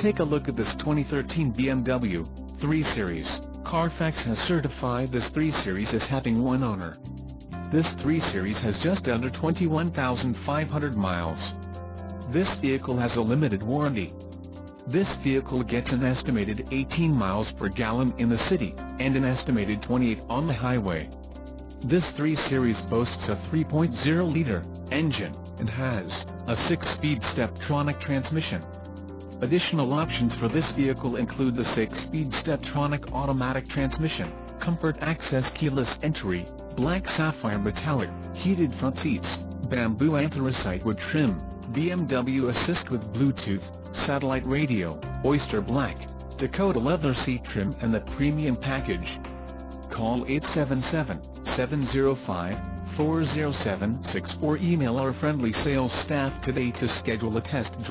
Take a look at this 2013 BMW 3 Series. Carfax has certified this 3 Series as having one owner. This 3 Series has just under 21,500 miles. This vehicle has a limited warranty. This vehicle gets an estimated 18 miles per gallon in the city, and an estimated 28 on the highway. This 3 Series boasts a 3.0-liter engine, and has a 6-speed Steptronic transmission. Additional options for this vehicle include the 6-speed Steptronic automatic transmission, comfort access keyless entry, black sapphire metallic, heated front seats, bamboo anthracite wood trim, BMW assist with Bluetooth, satellite radio, oyster black, Dakota leather seat trim and the premium package. Call 877-705-4076 or email our friendly sales staff today to schedule a test drive.